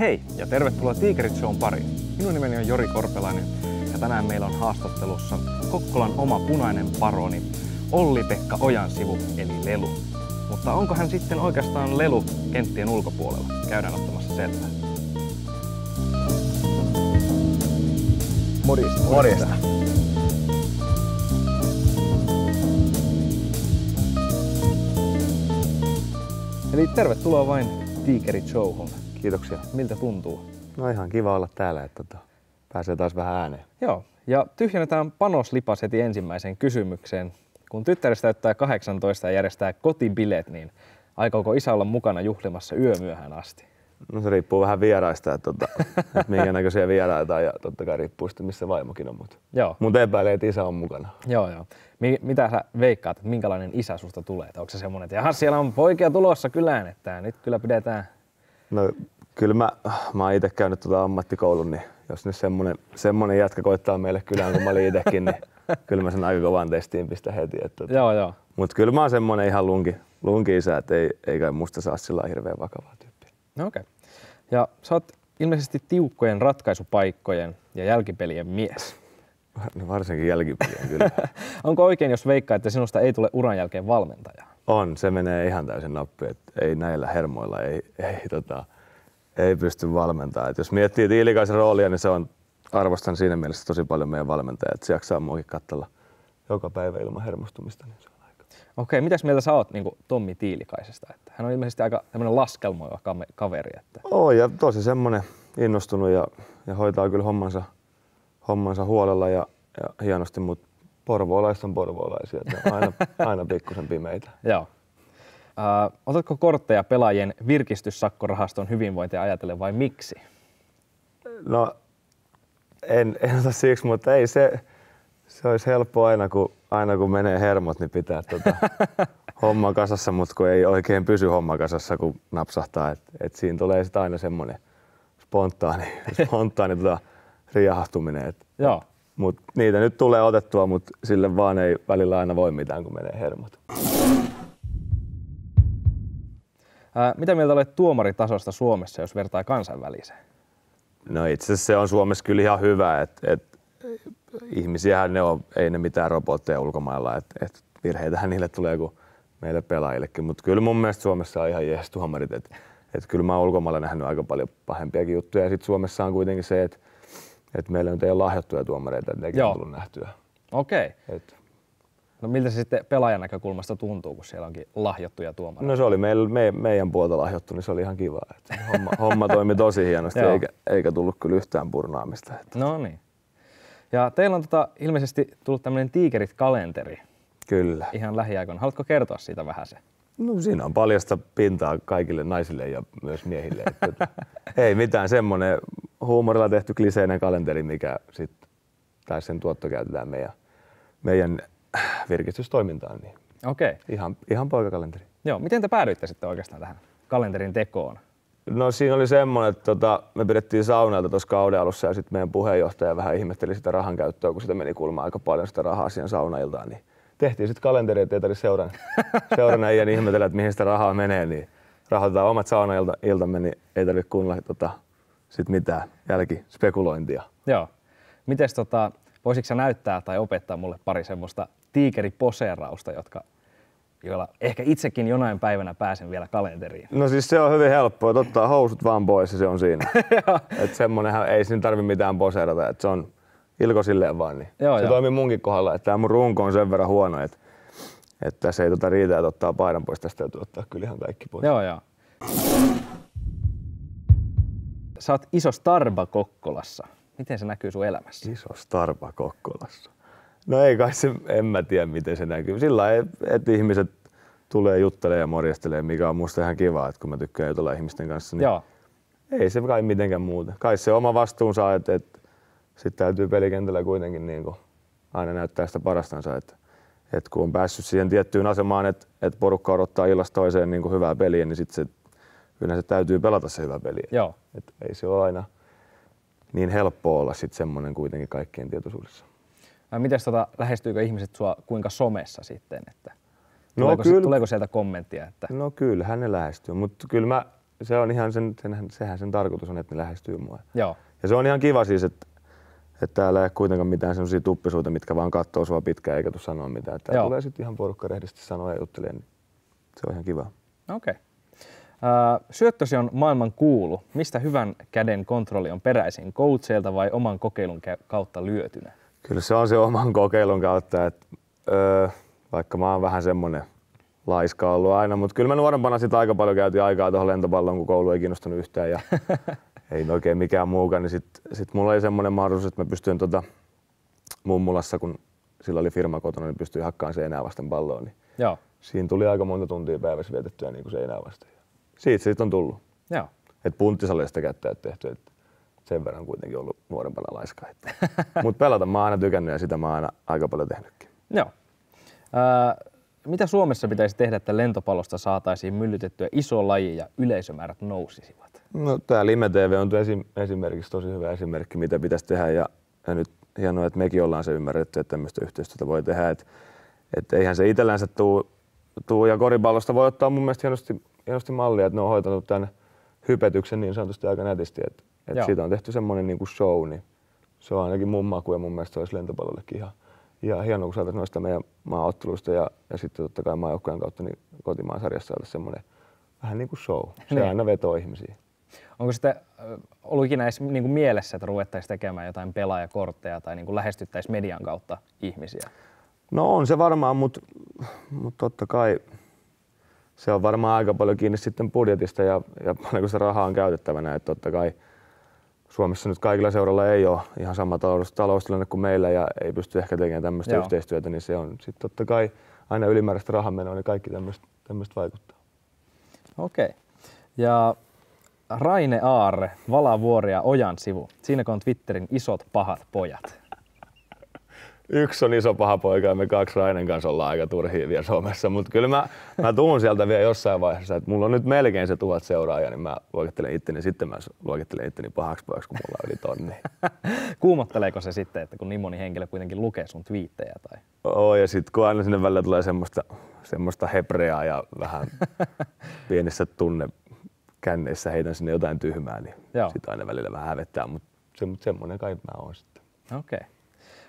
Hei ja tervetuloa Tigerit Shown pariin. Minun nimeni on Jori Korpelainen ja tänään meillä on haastattelussa Kokkolan oma punainen paroni Olli-Pekka Ojansivu eli Lelu. Mutta onko hän sitten oikeastaan Lelu kenttien ulkopuolella? Käydään ottamassa selvää. Morjesta. Morjesta. Eli tervetuloa vain Tigerit Showhun. Kiitoksia. Miltä tuntuu? No ihan kiva olla täällä, että tota, pääsee taas vähän ääneen. Joo, ja tyhjennetään panoslipas heti ensimmäiseen kysymykseen. Kun tyttärestä täyttää 18 ja järjestää kotibileet, niin aikooko isä olla mukana juhlimassa yömyöhään asti? No se riippuu vähän vieraista, että, tota, että minkä näköisiä vieraita ja totta kai riippuu sitten missä vaimokin on. Mutta Joo, mut epäilee, että isä on mukana. joo, joo. Mi- mitä sä veikkaat, että minkälainen isä susta tulee? Onko se semmoinen, että jaha, siellä on poikia tulossa kylään, että nyt kyllä pidetään... No kyllä mä, mä oon itse käynyt tota ammattikoulun, niin jos nyt semmonen, semmonen jätkä koittaa meille kylään, kun mä olin itekin, niin kyllä mä sen aika kovaan testiin pistä heti. Että, tota. Joo, joo. Mutta kyllä mä oon semmonen ihan lunki, lunki isä, että ei, ei kai musta saa sillä hirveän vakavaa tyyppiä. No okei. Okay. Ja sä oot ilmeisesti tiukkojen ratkaisupaikkojen ja jälkipelien mies. No varsinkin jälkipelien kyllä. Onko oikein, jos veikkaa, että sinusta ei tule uran jälkeen valmentaja? On, se menee ihan täysin nappi, että ei näillä hermoilla ei, ei, tota, ei pysty valmentamaan. Et jos miettii Tiilikaisen roolia, niin se on, arvostan siinä mielessä tosi paljon meidän valmentajaa, että se jaksaa muakin katsella joka päivä ilman hermostumista. Niin se on aika. Okei, mitäs mieltä sä oot niin Tommi Tiilikaisesta? Että hän on ilmeisesti aika tämmöinen laskelmoiva kaveri. Että... Oo, ja tosi semmoinen innostunut ja, ja hoitaa kyllä hommansa, hommansa huolella ja, ja hienosti, mutta porvoolaiset on porvoolaisia, että aina, aina pikkusen pimeitä. Joo. Uh, otatko kortteja pelaajien virkistyssakkorahaston hyvinvointia ajatellen vai miksi? No en, en ota siksi, mutta ei se, se olisi helppo aina kun, aina kun menee hermot, niin pitää tota homma kasassa, mutta kun ei oikein pysy homma kasassa, kun napsahtaa. Et, et siinä tulee sitten aina semmoinen spontaani, spontaani tota, riahahtuminen. Et, Joo. Mut niitä nyt tulee otettua, mutta sille vaan ei välillä aina voi mitään, kun menee hermot. Uh, mitä mieltä olet tuomaritasosta Suomessa, jos vertaa kansainväliseen? No itse asiassa se on Suomessa kyllä ihan hyvä, että et, ihmisiähän ne on, ei ne mitään robotteja ulkomailla, että et virheitähän niille tulee kuin meille pelaajillekin, mutta kyllä mun mielestä Suomessa on ihan jees tuomarit, että et kyllä mä oon ulkomailla nähnyt aika paljon pahempiakin juttuja ja sitten Suomessa on kuitenkin se, että et meillä nyt ei ole lahjottuja tuomareita, että nekin Joo. on tullut nähtyä. Okei. Okay. No miltä se sitten pelaajan näkökulmasta tuntuu, kun siellä onkin lahjottuja tuomareita? no se oli meillä, me, meidän puolta lahjottu, niin se oli ihan kiva. Et homma, homma toimi tosi hienosti eikä, eikä tullut kyllä yhtään purnaamista. Et, No niin. Ja teillä on tota, ilmeisesti tullut tämmöinen Tigerit-kalenteri kyllä. ihan lähiaikoina. Haluatko kertoa siitä vähän se? No siinä on paljasta pintaa kaikille naisille ja myös miehille. Että, ei mitään semmoinen huumorilla tehty kliseinen kalenteri, mikä sit, tai sen tuotto käytetään meidän, meidän virkistystoimintaan. Niin Okei. Okay. ihan, ihan poikakalenteri. Joo, miten te päädyitte sitten oikeastaan tähän kalenterin tekoon? No siinä oli semmoinen, että tota, me pidettiin saunailta tuossa kauden alussa ja sitten meidän puheenjohtaja vähän ihmetteli sitä rahan käyttöä, kun sitä meni kulmaan aika paljon sitä rahaa siihen saunailtaan. Niin tehtiin sitten kalenteri, että ei tarvitse seuran, seuran äijän ihmetellä, että mihin sitä rahaa menee, niin rahoitetaan omat saunailtamme, niin ei tarvitse kuunnella tota, sit mitään jälkispekulointia. Joo. Mites tota, voisitko sä näyttää tai opettaa mulle pari semmoista tiikeriposeerausta, jotka, joilla ehkä itsekin jonain päivänä pääsen vielä kalenteriin? No siis se on hyvin helppoa, että ottaa housut vaan pois ja se on siinä. että semmonenhan ei siinä tarvi mitään poseerata, että se on ilko silleen vaan. Niin. Joo, se joo. toimii munkin kohdalla, että tämä mun runko on sen verran huono, että, että tässä ei tota riitä, että ottaa paidan pois, tästä täytyy ottaa kyllä ihan kaikki pois. Joo, joo. Sä oot iso Starba Kokkolassa. Miten se näkyy sun elämässä? Iso starpa Kokkolassa. No ei kai se, en mä tiedä miten se näkyy. Sillä lailla, että ihmiset tulee juttelemaan ja morjestelee, mikä on musta ihan kiva, että kun mä tykkään jutella ihmisten kanssa, niin Joo. ei se kai mitenkään muuta. Kai se oma vastuunsa, että, että sitten täytyy pelikentällä kuitenkin niin kuin aina näyttää sitä parastansa, että, että kun on päässyt siihen tiettyyn asemaan, että, että porukka odottaa illasta toiseen niin kuin hyvää peliä, niin sitten se, kyllä se täytyy pelata se hyvä peli. Joo. Et ei se ole aina niin helppo olla sitten semmoinen kuitenkin kaikkien tietoisuudessa. Miten tota, lähestyykö ihmiset sua kuinka somessa sitten? Että No tuleeko, kyllä. tuleeko sieltä kommenttia? Että... No kyllähän ne lähestyy, mutta kyllä mä se on ihan sen, sen, sehän sen tarkoitus on, että ne lähestyy mua. Joo. Ja se on ihan kiva siis, että, että täällä ei ole kuitenkaan mitään sellaisia tuppisuita, mitkä vaan katsoo sua pitkään eikä tule sanoa mitään. Täällä Joo. tulee sitten ihan porukka rehdisti sanoa ja juttelee, niin se on ihan kiva. Okei. Okay. syöttösi on maailman kuulu. Mistä hyvän käden kontrolli on peräisin? Coacheilta vai oman kokeilun kautta lyötynä? Kyllä se on se oman kokeilun kautta, että öö, vaikka mä oon vähän semmonen laiska ollut aina, mutta kyllä mä nuorempana sitä aika paljon käytin aikaa tuohon lentopalloon, kun koulu ei kiinnostanut yhtään ja ei oikein mikään muukaan, niin sitten sit mulla oli semmoinen mahdollisuus, että mä pystyin tota, mummulassa, kun sillä oli firma kotona, niin pystyin hakkaamaan seinää vasten palloa, niin Joo. siinä tuli aika monta tuntia päivässä vietettyä niin kuin seinää vasten. Siitä siitä on tullut. Joo. Et punttisalista käyttää tehty, että sen verran kuitenkin ollut nuorempana laiska. Mutta pelata mä oon aina tykännyt ja sitä mä oon aina aika paljon tehnytkin. Joo. Ää, mitä Suomessa pitäisi tehdä, että lentopallosta saataisiin myllytettyä iso laji ja yleisömäärät nousisivat? No tää Lime TV on esim, esimerkiksi tosi hyvä esimerkki, mitä pitäisi tehdä ja, ja nyt hienoa, että mekin ollaan se ymmärretty, että tämmöistä yhteistyötä voi tehdä. Et, et eihän se itsellänsä tuu, tuu, ja koripallosta voi ottaa mun mielestä hienosti, hienosti mallia, että ne on hoitanut tämän hypetyksen niin sanotusti aika nätisti. Et, et Joo. siitä on tehty semmoinen niin kuin show, niin se on ainakin mun maku ja mun mielestä se olisi lentopallollekin ihan, ihan hienoa, kun saataisiin noista meidän maaotteluista ja, ja sitten totta kai maajoukkojen kautta niin kotimaan sarjassa saada semmoinen vähän niin kuin show. Se Niin. aina vetoo ihmisiä. Onko sitten ollut ikinä edes niin kuin mielessä, että ruvettaisiin tekemään jotain pelaajakortteja tai niin kuin lähestyttäisiin median kautta ihmisiä? No on se varmaan, mutta mut totta kai se on varmaan aika paljon kiinni sitten budjetista ja, ja paljonko sitä rahaa on käytettävänä. Että totta kai Suomessa nyt kaikilla seuralla ei ole ihan sama talous, taloustilanne kuin meillä ja ei pysty ehkä tekemään tämmöistä Joo. yhteistyötä, niin se on sitten totta kai aina ylimääräistä rahanmenoa, niin kaikki tämmöistä vaikuttaa. Okei. Ja Raine Aarre, Valavuori ja Ojan sivu. Siinäkö on Twitterin isot pahat pojat? Yksi on iso paha poika ja me kaksi Rainen kanssa ollaan aika turhia vielä somessa, mutta kyllä mä, mä tuun sieltä vielä jossain vaiheessa, että mulla on nyt melkein se tuhat seuraajaa, niin mä luokittelen itteni, sitten mä luokittelen itteni pahaksi pojaksi, kun mulla on yli tonni. Kuumotteleeko se sitten, että kun niin moni henkilö kuitenkin lukee sun twiittejä? Tai... Oo, ja sitten kun aina sinne välillä tulee semmoista, semmoista hebreaa ja vähän pienissä tunnekänneissä heitän sinne jotain tyhmää, niin Joo. sitä aina välillä vähän hävettää, mutta se, mut semmoinen kai mä oon sitten. Okei.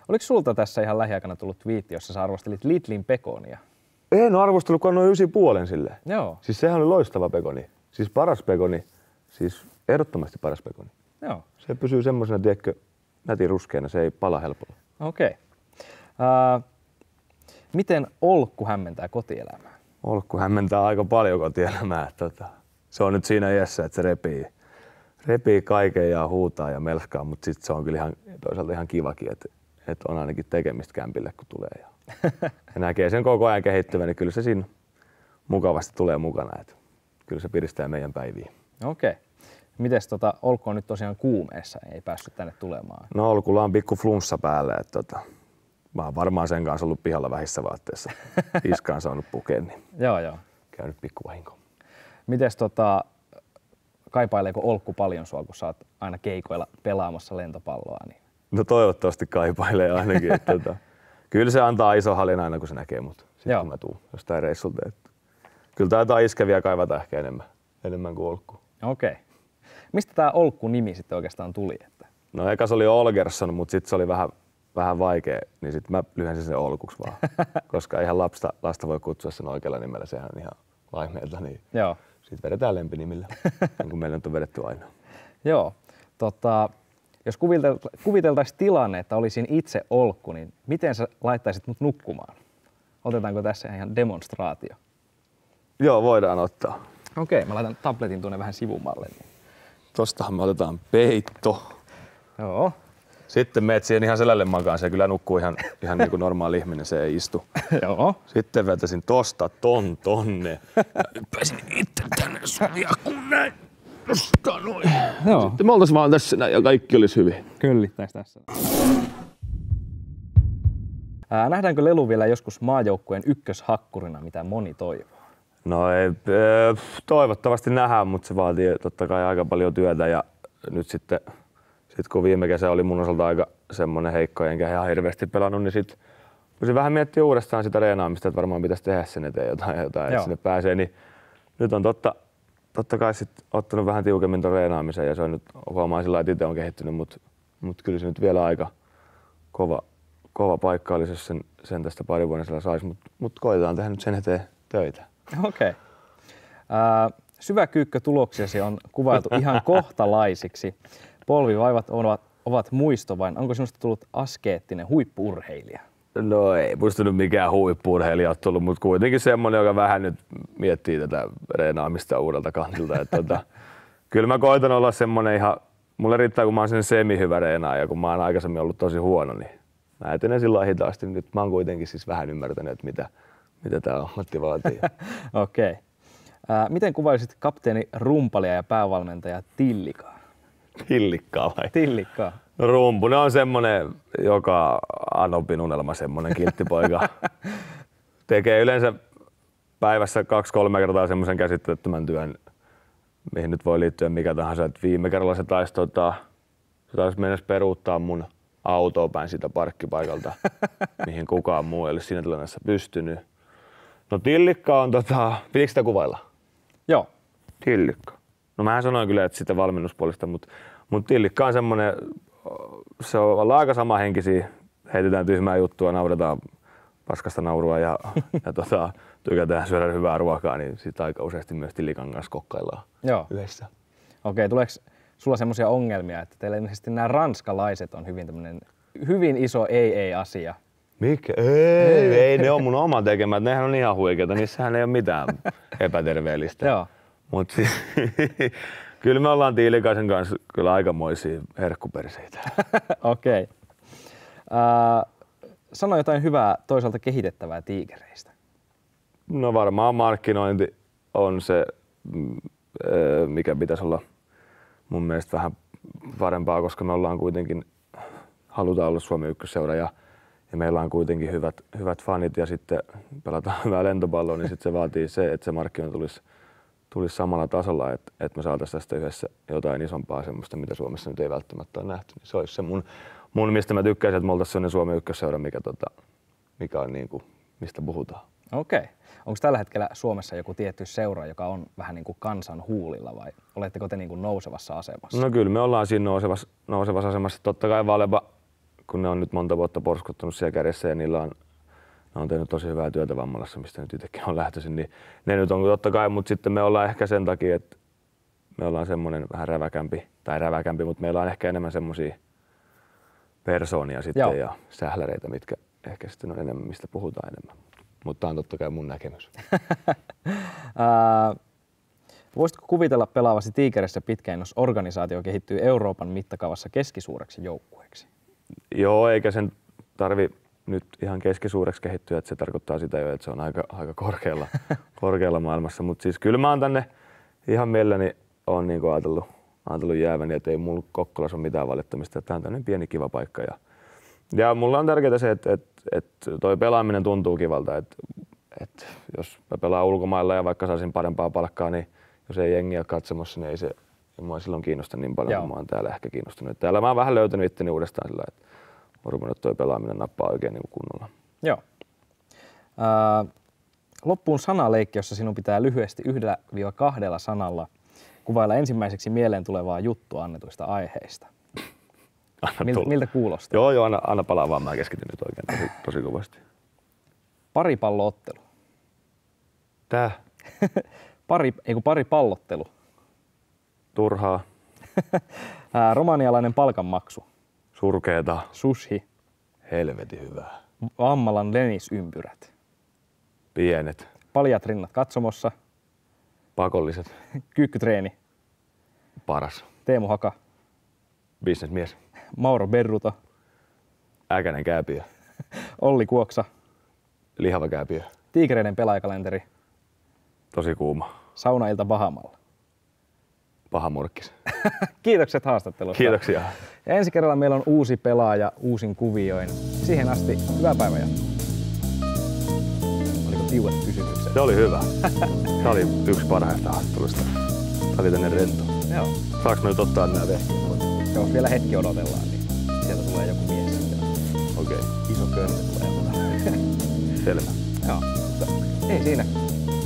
Oliko sulta tässä ihan lähiaikana tullut twiitti, jossa sä arvostelit Lidlin pekonia? En arvostellut, kun on noin ysi puolen sille. Joo. Siis sehän oli loistava pekoni. Siis paras pekoni. Siis ehdottomasti paras pekoni. Joo. Se pysyy semmoisena, tiedätkö, nätin ruskeana, se ei pala helpolla. Okei. Uh, miten olkku hämmentää kotielämää? Olkku hämmentää aika paljon kotielämää. Tota, se on nyt siinä iässä, että se repii, repii kaiken ja huutaa ja melskaa, mutta sitten se on kyllä ihan, toisaalta ihan kivakin, että, että on ainakin tekemistä kämpille, kun tulee. Ja, ja näkee sen koko ajan kehittyvän, niin kyllä se siinä mukavasti tulee mukana. Että kyllä se piristää meidän päiviä. Okei. Mites tota, olkku on nyt tosiaan kuumeessa, ei päässyt tänne tulemaan. No Olkulla on pikku flunssa päällä, että tota, mä oon varmaan sen kanssa ollut pihalla vähissä vaatteissa. Iska on saanut pukea, niin Joo, joo. käynyt pikku vahinko. Mites tota, kaipaileeko olkku paljon sua, kun sä oot aina keikoilla pelaamassa lentopalloa? Niin... No toivottavasti kaipailee ainakin. Että, tota, kyllä se antaa iso halin aina, kun se näkee mut. Sitten Joo. kun mä tuun jostain reissulta. Että, kyllä taitaa iskeviä kaivata ehkä enemmän, enemmän kuin olkku. Okei. Mistä tämä olkku-nimi sitten oikeastaan tuli? Että... No eka se oli Olgersson, mutta sitten se oli vähän, vähän vaikea, niin sitten mä lyhensin sen Olkuksi vaan. Koska eihän lasta, lasta voi kutsua sen oikealla nimellä, sehän on ihan laimeelta, niin Joo. Sitten vedetään lempinimillä, niin kuin meillä nyt on vedetty aina. Joo. Tota, jos kuvitel- kuviteltaisiin tilanne, että olisin itse olkku, niin miten sä laittaisit mut nukkumaan? Otetaanko tässä ihan demonstraatio? Joo, voidaan ottaa. Okei, mä laitan tabletin tuonne vähän sivummalle. Niin. Tostahan me otetaan peitto. Joo. Sitten meet siihen ihan selälle makaan, se kyllä nukkuu ihan, ihan niin kuin normaali ihminen, se ei istu. Joo. Sitten vetäisin tosta ton tonne. Yppäisin itse tänne suja kun näin. Tosta noin. Joo. Sitten me oltais vaan tässä näin ja kaikki olisi hyvin. Kyllittäis tässä. Ää, nähdäänkö Lelu vielä joskus maajoukkueen ykköshakkurina, mitä moni toivoo? No ei, toivottavasti nähdään, mutta se vaatii totta kai aika paljon työtä ja nyt sitten sit kun viime kesä oli mun osalta aika semmoinen heikko, enkä ihan hirveästi pelannut, niin sitten voisin vähän miettiä uudestaan sitä reenaamista, että varmaan pitäisi tehdä sen eteen jotain, jotain että sinne pääsee. Niin nyt on totta totta kai sit ottanut vähän tiukemmin tuon reenaamisen ja se on nyt huomaa sillä että itse on kehittynyt, mutta mut kyllä se nyt vielä aika kova, kova paikka olisi, jos sen, sen tästä pari vuonna saisi, mutta mut koitetaan tehdä nyt sen eteen töitä. Okei. Okay. Uh, syväkyykkötuloksiasi on kuvailtu ihan kohtalaisiksi. Polvivaivat ovat, ovat muisto vain. Onko sinusta tullut askeettinen huippurheilija? No ei musta nyt mikään huippurheilija ole tullut, mutta kuitenkin semmoinen, joka vähän nyt miettii tätä reenaamista uudelta kantilta. Että tota, kyllä mä koitan olla semmoinen ihan, mulle riittää kun mä oon sen semi-hyvä reenaaja, kun mä oon aikaisemmin ollut tosi huono, niin mä etenen sillä hitaasti. Nyt mä oon kuitenkin siis vähän ymmärtänyt, että mitä, mitä tämä ammatti vaatii. Okei. Okay. Äh, miten kuvailisit kapteeni Rumpalia ja päävalmentaja Tillikaa? Tillikkaa vai? Tillikkaa. Rumpunen on semmonen, joka Anopin unelma, semmonen kilttipoika. Tekee yleensä päivässä kaksi-kolme kertaa semmoisen käsittämättömän työn, mihin nyt voi liittyä mikä tahansa. Et viime kerralla se taisi, tota, se taisi mennä peruuttaa mun autoa päin siitä parkkipaikalta, mihin kukaan muu ei ole siinä tilanteessa pystynyt. No Tillikka on, tota, pitikö sitä kuvailla? Joo. Tillikka. No mä sanoin kyllä, että sitä valmennuspuolesta, mutta, mutta Tillikka on semmoinen, se on aika sama henkisiä. Heitetään tyhmää juttua, nauretaan paskasta naurua ja, ja tota, tykätään syödä hyvää ruokaa, niin sitä aika useasti myös Tillikan kanssa kokkaillaan Joo. yhdessä. Okei, tuleeko sulla semmoisia ongelmia, että teillä ilmeisesti nämä ranskalaiset on hyvin hyvin iso ei-ei-asia? Mikä? Ei, ei, ei, ne on mun oma tekemät. Nehän on ihan huikeita. Niissähän ei ole mitään epäterveellistä. Joo. Mutta siis, kyllä me ollaan Tiilikaisen kanssa kyllä aikamoisia herkkuperseitä. Okei. Okay. Uh, sano jotain hyvää toisaalta kehitettävää tiikereistä. No varmaan markkinointi on se, mm, mikä pitäisi olla mun mielestä vähän parempaa, koska me ollaan kuitenkin, halutaan olla Suomen ykkösseura ja ja meillä on kuitenkin hyvät, hyvät fanit ja sitten pelataan hyvää lentopalloa, niin sitten se vaatii se, että se markkinointi tulisi, tulisi samalla tasolla, että, että me saataisiin tästä yhdessä jotain isompaa semmoista, mitä Suomessa nyt ei välttämättä ole nähty. Niin se olisi se mun, mun, mistä mä tykkäisin, että me oltaisiin sellainen Suomen ykkösseura, mikä, tota, mikä on niin kuin, mistä puhutaan. Okei. Okay. Onko tällä hetkellä Suomessa joku tietty seura, joka on vähän niin kuin kansan huulilla vai oletteko te niin kuin nousevassa asemassa? No kyllä me ollaan siinä nousevassa, nousevassa asemassa. Totta kai Valeba kun ne on nyt monta vuotta porskuttanut siellä kädessä ja niillä on, ne on tehnyt tosi hyvää työtä Vammalassa, mistä nyt itsekin on lähtöisin, niin ne nyt on totta kai, mutta sitten me ollaan ehkä sen takia, että me ollaan semmoinen vähän räväkämpi, tai räväkämpi, mutta meillä on ehkä enemmän semmoisia persoonia sitten Joo. ja sähläreitä, mitkä ehkä sitten on enemmän, mistä puhutaan enemmän. Mutta tämä on totta kai mun näkemys. Voisitko kuvitella pelaavasi Tiikerissä pitkään, jos organisaatio kehittyy Euroopan mittakaavassa keskisuureksi joukkueeksi? Joo, eikä sen tarvi nyt ihan keskisuureksi kehittyä, että se tarkoittaa sitä jo, että se on aika, aika korkealla, korkealla maailmassa. Mutta siis kyllä mä oon tänne ihan mielelläni on niin ajatellut, ajatellut jääväni, että ei mulla Kokkolassa ole mitään valittamista. Tämä on tämmöinen pieni kiva paikka. Ja, ja mulla on tärkeää se, että, että, että toi pelaaminen tuntuu kivalta. Että, että jos mä pelaan ulkomailla ja vaikka saisin parempaa palkkaa, niin jos ei jengiä katsomassa, niin ei se, mua silloin kiinnosta niin paljon Joo. kuin mä oon täällä ehkä kiinnostunut. Täällä mä oon vähän löytänyt itteni uudestaan sillä, että on ruvennut toi pelaaminen nappaa oikein niin kunnolla. Joo. Äh, loppuun sanaleikki, jossa sinun pitää lyhyesti yhdellä kahdella sanalla kuvailla ensimmäiseksi mieleen tulevaa juttua annetuista aiheista. Miltä, miltä kuulostaa? Joo, joo, anna, anna palaa vaan, mä keskityn nyt oikein tosi, tosi kovasti. Pari palloottelu. Tää? pari, ei kun pari pallottelu. Turhaa. Romanialainen palkanmaksu. Surkeeta. Sushi. Helvetin hyvää. Ammalan lenisympyrät. Pienet. Paljat rinnat katsomossa. Pakolliset. Kyykkytreeni. Paras. Teemu Haka. Businessmies. Mauro Berruta. Äkänen kääpiö. Olli Kuoksa. Lihava kääpiö. Tiikereiden pelaajakalenteri. Tosi kuuma. Saunailta Bahamalla paha murkkis. Kiitokset haastattelusta. Kiitoksia. Ja ensi kerralla meillä on uusi pelaaja uusin kuvioin. Siihen asti hyvää päivää. Oliko tiukat kysymykset? Se oli hyvä. Se oli yksi parhaista haastattelusta. Tämä oli tänne rento. Joo. Saanko me nyt ottaa nämä vehkeet Jos vielä hetki odotellaan, niin sieltä tulee joku mies. Okei. Okay. Iso köntä tulee. Selvä. Joo. Ei siinä.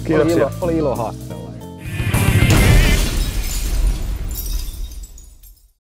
Kiitoksia. Oli ilo, oli ilo haastaa.